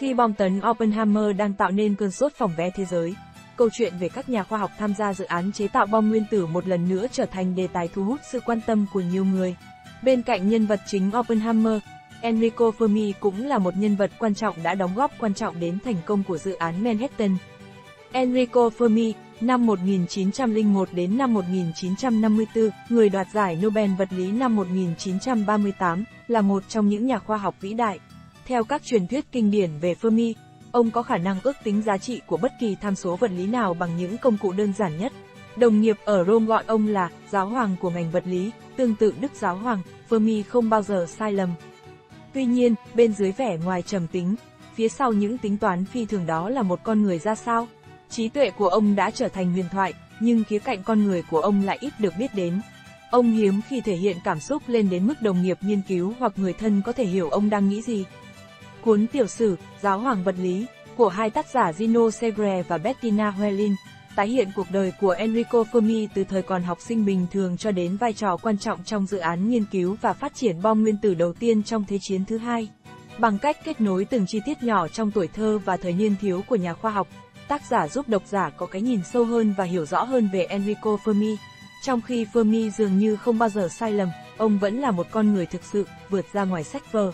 Khi bom tấn Oppenheimer đang tạo nên cơn sốt phòng vé thế giới, câu chuyện về các nhà khoa học tham gia dự án chế tạo bom nguyên tử một lần nữa trở thành đề tài thu hút sự quan tâm của nhiều người. Bên cạnh nhân vật chính Oppenheimer, Enrico Fermi cũng là một nhân vật quan trọng đã đóng góp quan trọng đến thành công của dự án Manhattan. Enrico Fermi, năm 1901 đến năm 1954, người đoạt giải Nobel vật lý năm 1938, là một trong những nhà khoa học vĩ đại. Theo các truyền thuyết kinh điển về Fermi, ông có khả năng ước tính giá trị của bất kỳ tham số vật lý nào bằng những công cụ đơn giản nhất. Đồng nghiệp ở Rome gọi ông là giáo hoàng của ngành vật lý, tương tự Đức giáo hoàng, Fermi không bao giờ sai lầm. Tuy nhiên, bên dưới vẻ ngoài trầm tính, phía sau những tính toán phi thường đó là một con người ra sao? Trí tuệ của ông đã trở thành huyền thoại, nhưng khía cạnh con người của ông lại ít được biết đến. Ông hiếm khi thể hiện cảm xúc lên đến mức đồng nghiệp nghiên cứu hoặc người thân có thể hiểu ông đang nghĩ gì. Cuốn tiểu sử, Giáo hoàng vật lý, của hai tác giả Gino Segre và Bettina Huelin, tái hiện cuộc đời của Enrico Fermi từ thời còn học sinh bình thường cho đến vai trò quan trọng trong dự án nghiên cứu và phát triển bom nguyên tử đầu tiên trong Thế chiến thứ hai. Bằng cách kết nối từng chi tiết nhỏ trong tuổi thơ và thời niên thiếu của nhà khoa học, tác giả giúp độc giả có cái nhìn sâu hơn và hiểu rõ hơn về Enrico Fermi. Trong khi Fermi dường như không bao giờ sai lầm, ông vẫn là một con người thực sự, vượt ra ngoài sách vở.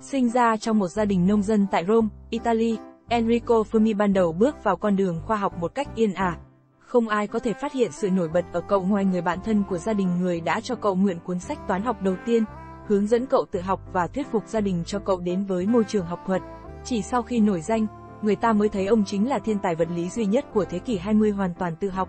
Sinh ra trong một gia đình nông dân tại Rome, Italy, Enrico Fermi ban đầu bước vào con đường khoa học một cách yên ả. Không ai có thể phát hiện sự nổi bật ở cậu ngoài người bạn thân của gia đình người đã cho cậu mượn cuốn sách toán học đầu tiên, hướng dẫn cậu tự học và thuyết phục gia đình cho cậu đến với môi trường học thuật. Chỉ sau khi nổi danh, người ta mới thấy ông chính là thiên tài vật lý duy nhất của thế kỷ 20 hoàn toàn tự học.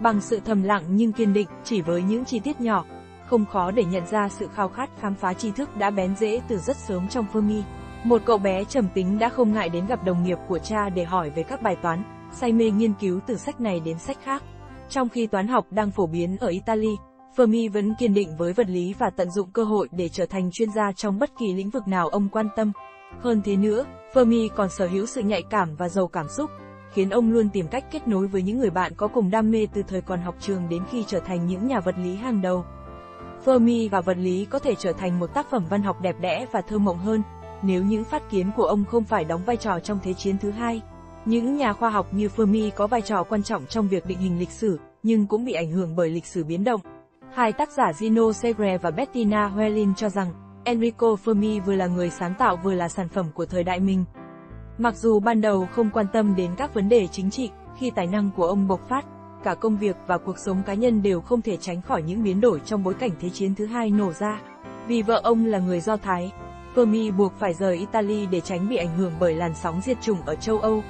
Bằng sự thầm lặng nhưng kiên định, chỉ với những chi tiết nhỏ, không khó để nhận ra sự khao khát khám phá tri thức đã bén rễ từ rất sớm trong Fermi. Một cậu bé trầm tính đã không ngại đến gặp đồng nghiệp của cha để hỏi về các bài toán, say mê nghiên cứu từ sách này đến sách khác. Trong khi toán học đang phổ biến ở Italy, Fermi vẫn kiên định với vật lý và tận dụng cơ hội để trở thành chuyên gia trong bất kỳ lĩnh vực nào ông quan tâm. Hơn thế nữa, Fermi còn sở hữu sự nhạy cảm và giàu cảm xúc, khiến ông luôn tìm cách kết nối với những người bạn có cùng đam mê từ thời còn học trường đến khi trở thành những nhà vật lý hàng đầu. Fermi và vật lý có thể trở thành một tác phẩm văn học đẹp đẽ và thơ mộng hơn, nếu những phát kiến của ông không phải đóng vai trò trong Thế chiến thứ hai. Những nhà khoa học như Fermi có vai trò quan trọng trong việc định hình lịch sử, nhưng cũng bị ảnh hưởng bởi lịch sử biến động. Hai tác giả Gino Segre và Bettina Huelin cho rằng, Enrico Fermi vừa là người sáng tạo vừa là sản phẩm của thời đại mình. Mặc dù ban đầu không quan tâm đến các vấn đề chính trị, khi tài năng của ông bộc phát, cả công việc và cuộc sống cá nhân đều không thể tránh khỏi những biến đổi trong bối cảnh Thế chiến thứ hai nổ ra. Vì vợ ông là người Do Thái, Fermi buộc phải rời Italy để tránh bị ảnh hưởng bởi làn sóng diệt chủng ở châu Âu,